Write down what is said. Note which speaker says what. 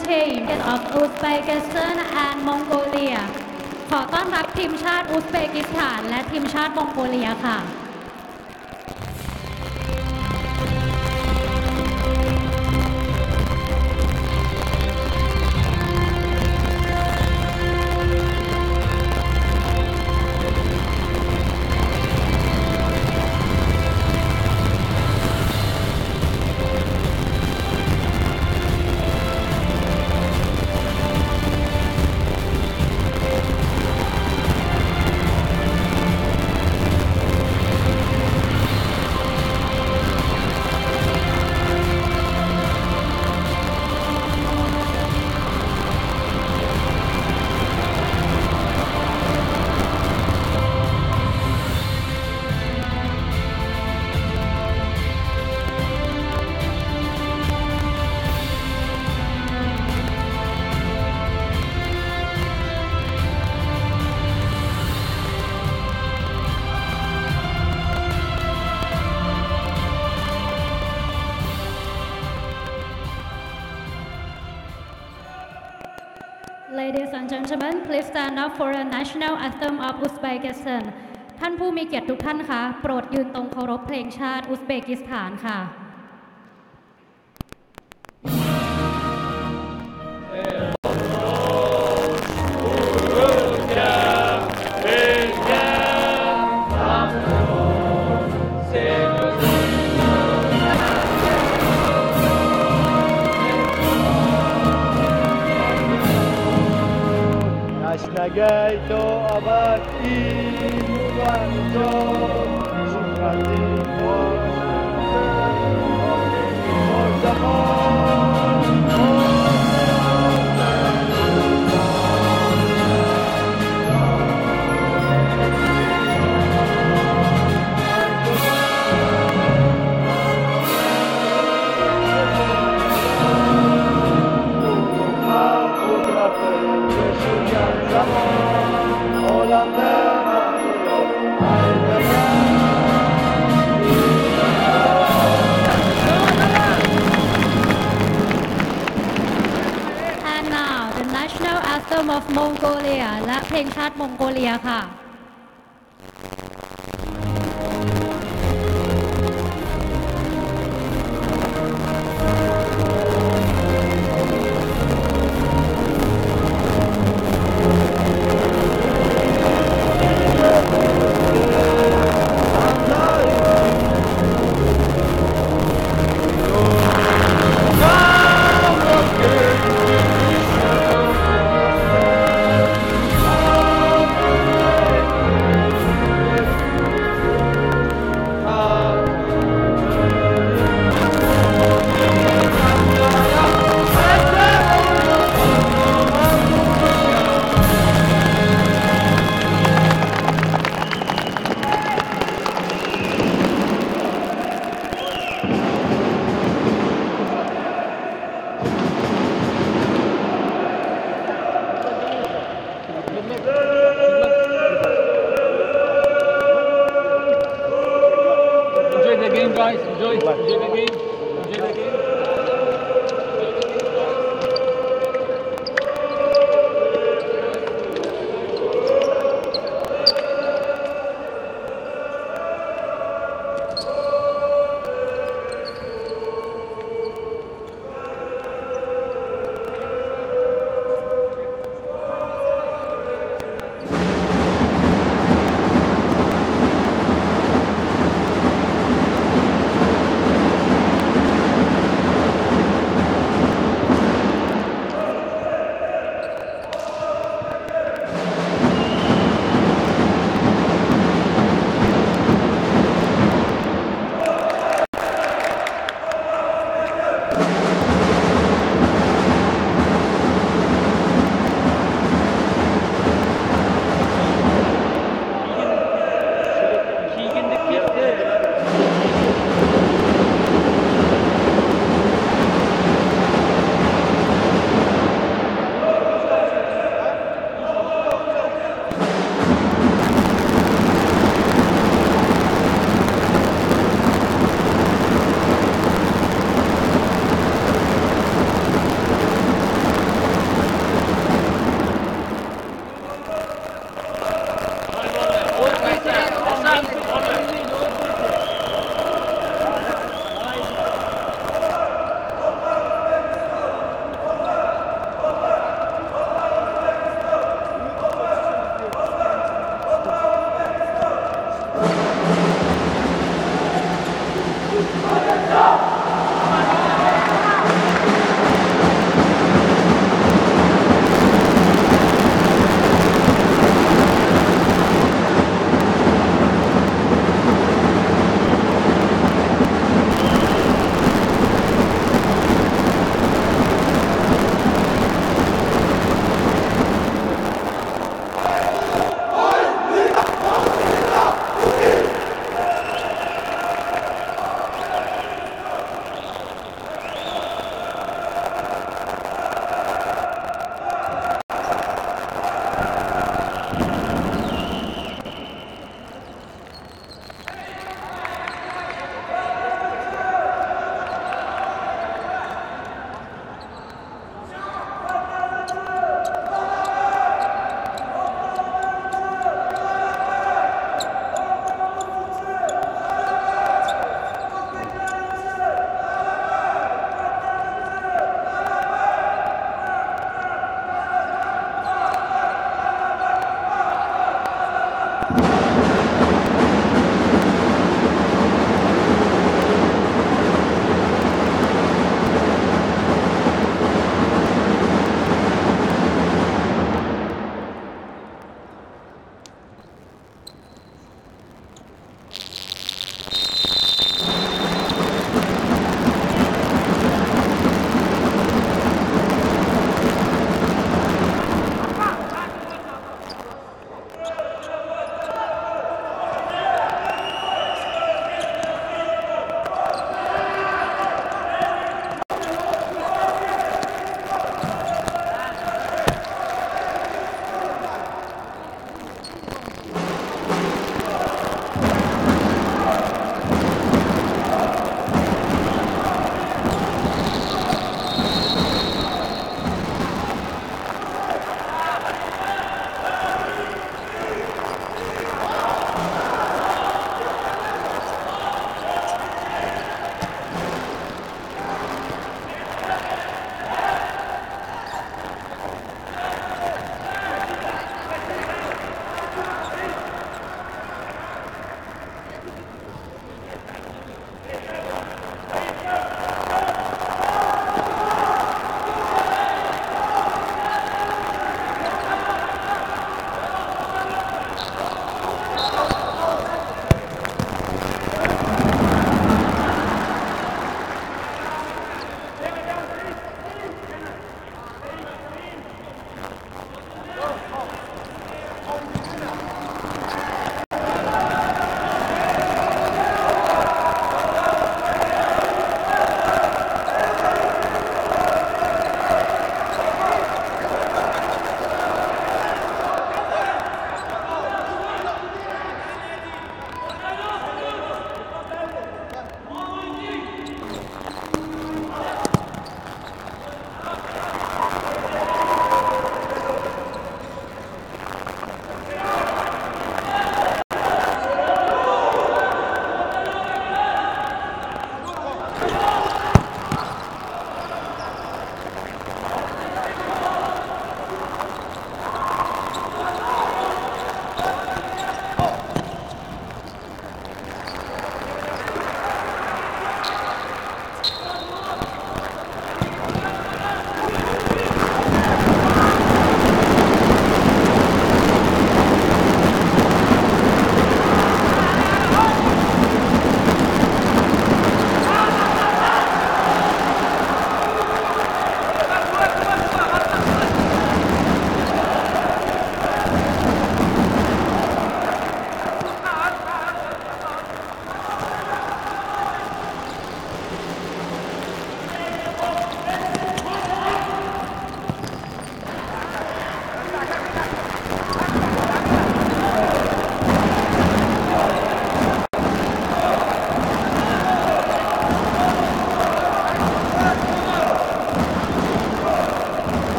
Speaker 1: team of Uzbekistan and Mongolia ขอต้อนรับทีมชาติอุซเบกิสถาน และทีมชาติมองโกเลียค่ะ gentlemen, please stand up for the national anthem of Uzbekistan ท่านผู้มีเกียรติทุกท่านคะ โปรดยืนตรงเคารพเพลงชาติอุซเบกิสถานค่ะ